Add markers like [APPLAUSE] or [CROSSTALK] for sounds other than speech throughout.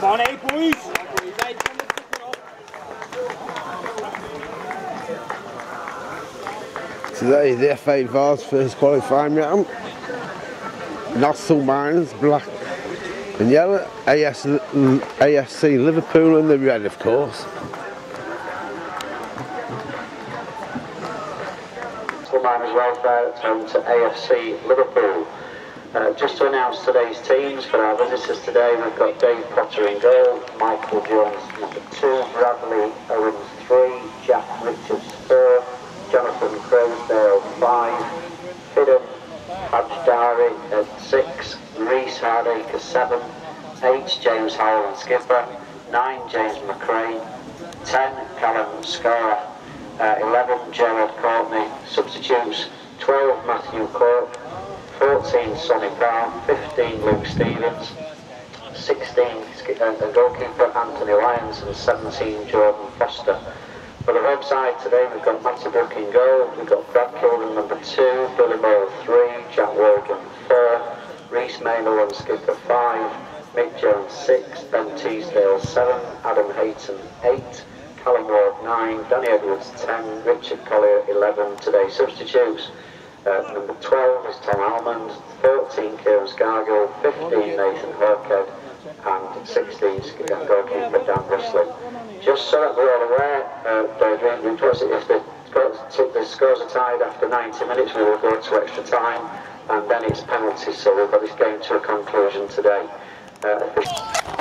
Come on, eight boys. Today, the FA Vase first qualifying round. Nostell Miners, black and yellow. AS, AFC Liverpool and the red, of course. Miners Welfare at home to AFC Liverpool. Uh, just to announce today's teams for our visitors today, we've got Dave Potter in goal, Michael Jones number two, Bradley Owens three, Jack Richards four, Jonathan Crosdale five, Fidden Hadjdari at six, Reese Hardacre seven, eight James Howland skipper, nine James McGrain, ten Callum Scorer, uh, 11 Gerard Courtney, substitutes 12 Matthew Cork, 14 Sonny Brown, 15 Luke Stevens, 16 uh, the goalkeeper Anthony Lyons and 17 Jordan Foster. For the website today we've got Matty Brook in goal, we've got Brad Kilden number 2, Billy Moore 3, Jack Wogan 4, Reese Maynell on skipper 5, Mick Jones 6, Ben Teasdale 7, Adam Hayton 8, Callum Ward 9, Danny Edwards 10, Richard Collier 11, today substitutes. Uh, number 12 is Tom Almond, 13 Kieran Scargill, 15 Nathan Hurkhead, and 16 sk- goalkeeper Dan Rusley. Just so that we're all aware, uh, if the, if the scores are tied after 90 minutes, we will go to extra time, and then it's penalties, so we've got this game to a conclusion today. Uh,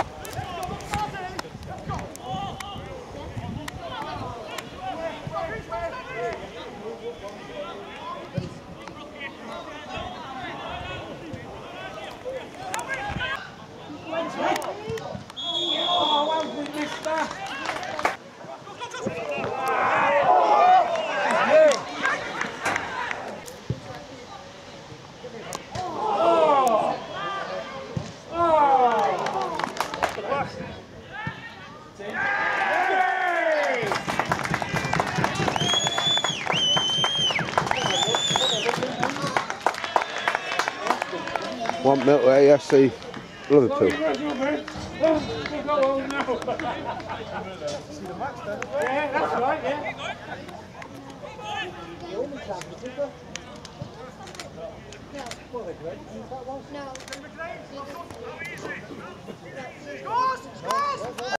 One mil to AFC Liverpool. Yeah, that's right, yeah. After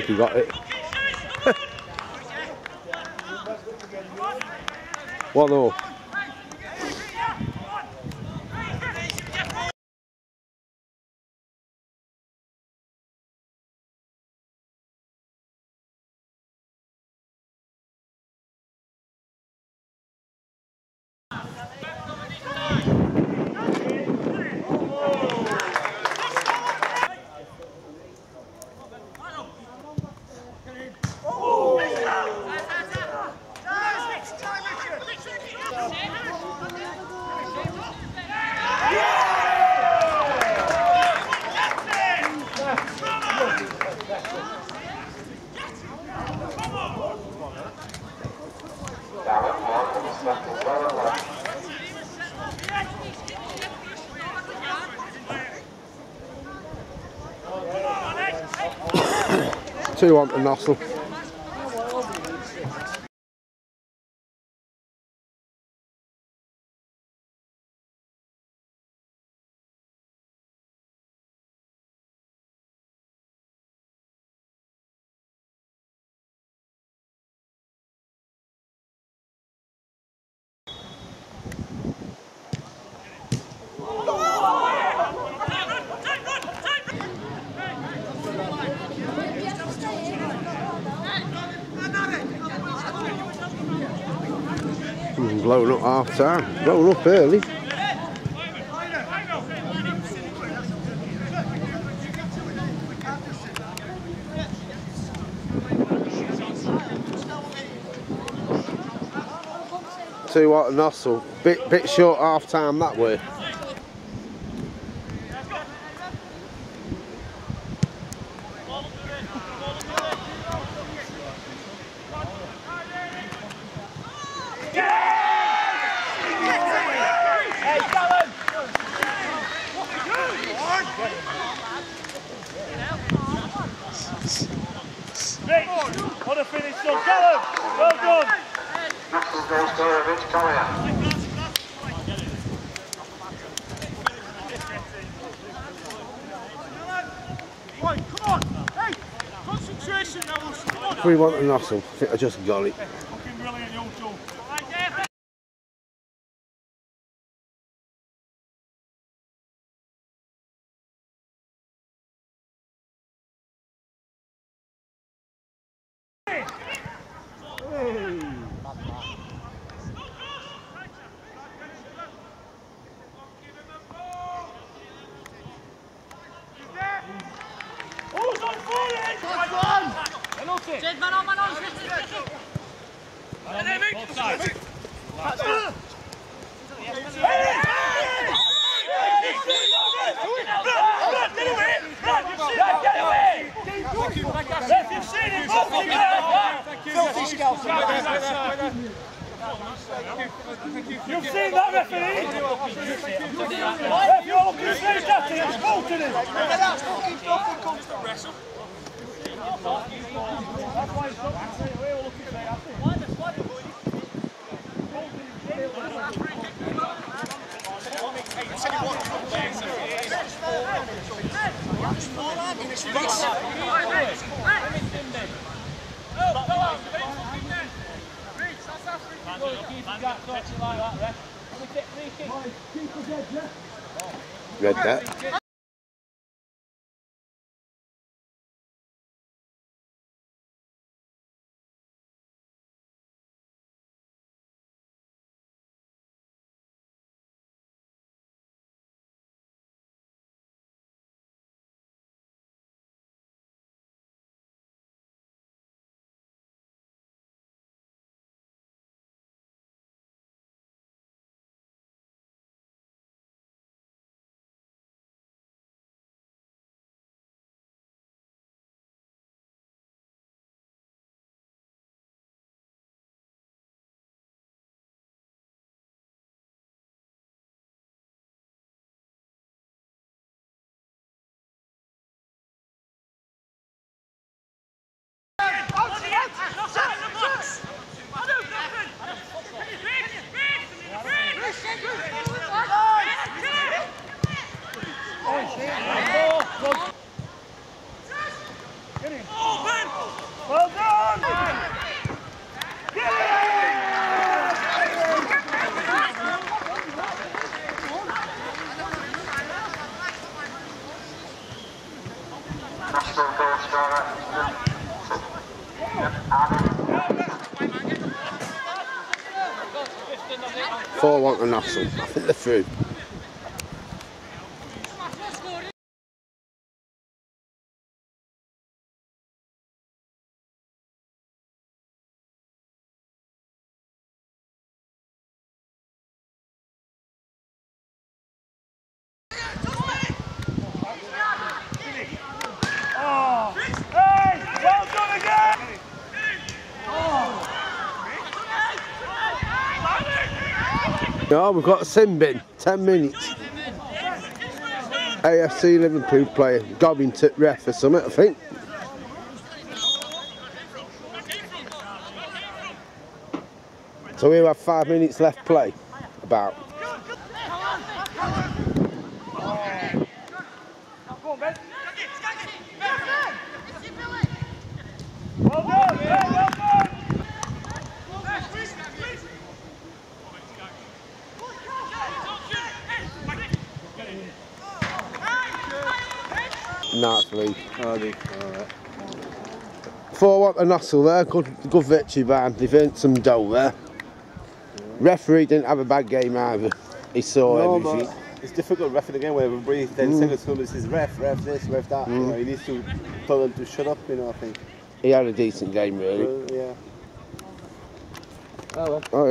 think he got it. [LAUGHS] One all. 2-1 to Nostell. Nostell. Blown up half time. Blown up early. Two what Nostell. Bit bit short half time that way. Rick, what finish, son. Callum, well done. Rich Collier. Come on. Hey, concentration now. Come. Three one to Nostell. I think I just got it. Fucking brilliant, you two. Who's on fire? Right on. Penalty. Zet man on, man on. Both sides. You've seen that referee? If you're looking straight at him, it's go to him. That's why it's not we're looking straight at him. Read that. Four one to Nostell. I think they're through. We've got a sin bin. Ten minutes. AFC Liverpool player gobbing to ref or something, I think. So we have five minutes left play. About. Go on, Ben. Well done, yeah, well done! Lead. Alright. Uh, 4 1 to Nostell there. Good, good victory by They've earned some dough there. Referee didn't have a bad game either. He saw No, everything. it's difficult ref the game where everybody Mm. 10 seconds till this is ref, ref this, ref that. You know, he mm. needs to tell them to shut up, you know, I think. He had a decent game, really. Well, yeah. Oh well. All right.